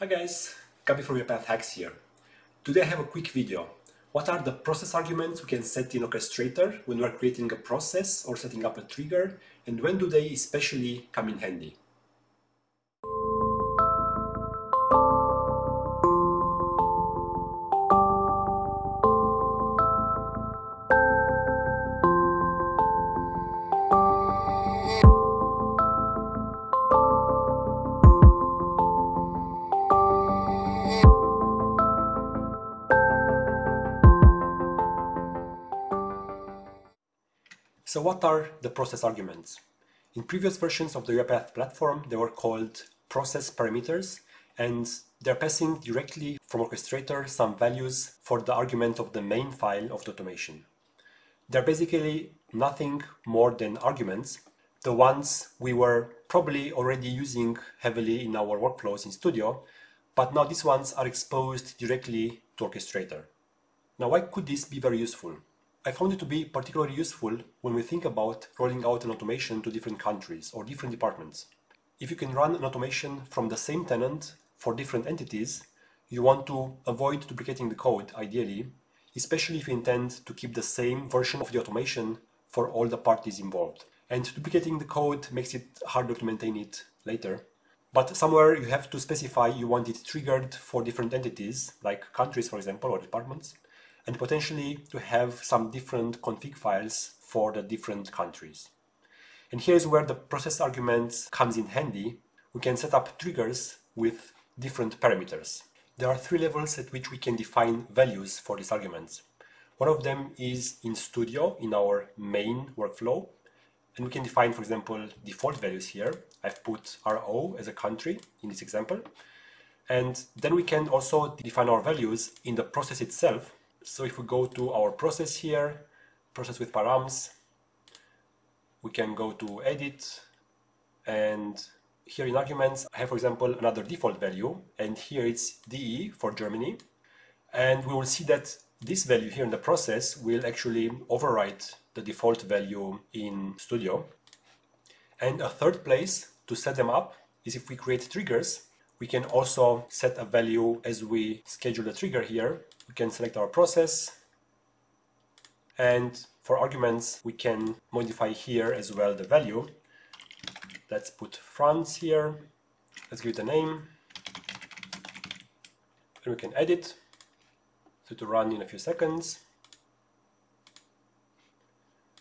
Hi guys, Gabi from UiPath Hacks here. Today I have a quick video. What are the process arguments we can set in Orchestrator when we are creating a process or setting up a trigger and when do they especially come in handy? So what are the process arguments? In previous versions of the UiPath platform, they were called process parameters, and they're passing directly from Orchestrator some values for the argument of the main file of the automation. They're basically nothing more than arguments, the ones we were probably already using heavily in our workflows in Studio, but now these ones are exposed directly to Orchestrator. Now why could this be very useful? I found it to be particularly useful when we think about rolling out an automation to different countries or different departments. If you can run an automation from the same tenant for different entities, you want to avoid duplicating the code, ideally, especially if you intend to keep the same version of the automation for all the parties involved. And duplicating the code makes it harder to maintain it later. But somewhere you have to specify you want it triggered for different entities, like countries, for example, or departments and potentially to have some different config files for the different countries. And here's where the process arguments comes in handy. We can set up triggers with different parameters. There are three levels at which we can define values for these arguments. One of them is in Studio, in our main workflow. And we can define, for example, default values here. I've put RO as a country in this example. And then we can also define our values in the process itself so if we go to our process here, process with params, we can go to edit. And here in arguments I have for example another default value. And here it's DE for Germany. And we will see that this value here in the process will actually overwrite the default value in Studio. And a third place to set them up is if we create triggers, we can also set a value as we schedule the trigger here. We can select our process. And for arguments we can modify here as well the value. Let's put France here. Let's give it a name. And we can edit. So to run in a few seconds.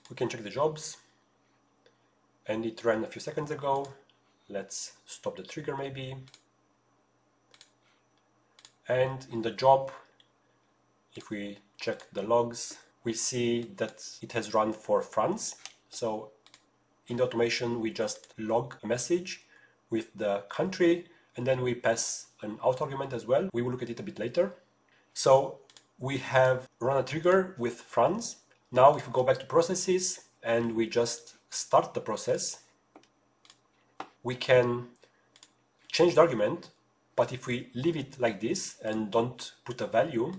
We can check the jobs. And it ran a few seconds ago. Let's stop the trigger maybe and in the job if we check the logs, we see that it has run for France. So in the automation, we just log a message with the country, and then we pass an out argument as well. We will look at it a bit later. So we have run a trigger with France. Now, if we go back to processes and we just start the process, we can change the argument, but if we leave it like this and don't put a value,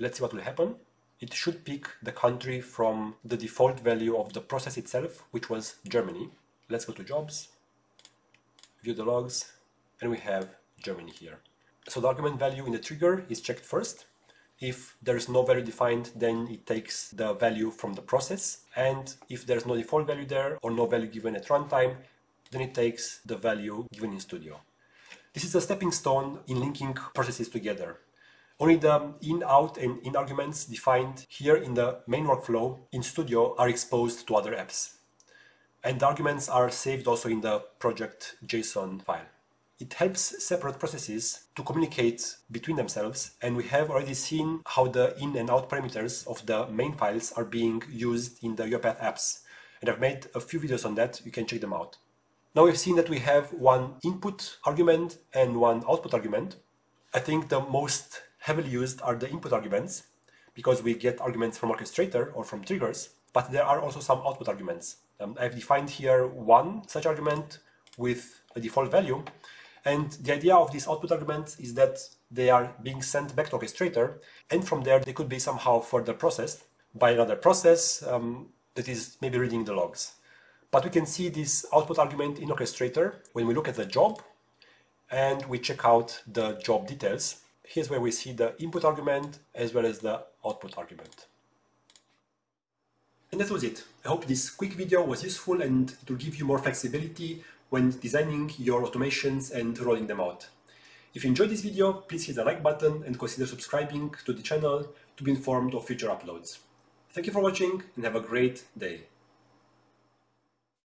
let's see what will happen. It should pick the country from the default value of the process itself, which was Germany. Let's go to jobs, view the logs, and we have Germany here. So the argument value in the trigger is checked first. If there is no value defined, then it takes the value from the process. And if there's no default value there or no value given at runtime, then it takes the value given in Studio. This is a stepping stone in linking processes together. Only the in, out, and in arguments defined here in the main workflow in Studio are exposed to other apps. And the arguments are saved also in the project JSON file. It helps separate processes to communicate between themselves, and we have already seen how the in and out parameters of the main files are being used in the UiPath apps. And I've made a few videos on that, you can check them out. Now we've seen that we have one input argument and one output argument. I think the most heavily used are the input arguments because we get arguments from orchestrator or from triggers, but there are also some output arguments. Um, I've defined here one such argument with a default value. And the idea of these output arguments is that they are being sent back to orchestrator. And from there, they could be somehow further processed by another process um, that is maybe reading the logs. But we can see this output argument in orchestrator when we look at the job and we check out the job details. Here's where we see the input argument as well as the output argument. And that was it. I hope this quick video was useful and it will give you more flexibility when designing your automations and rolling them out. If you enjoyed this video, please hit the like button and consider subscribing to the channel to be informed of future uploads. Thank you for watching and have a great day.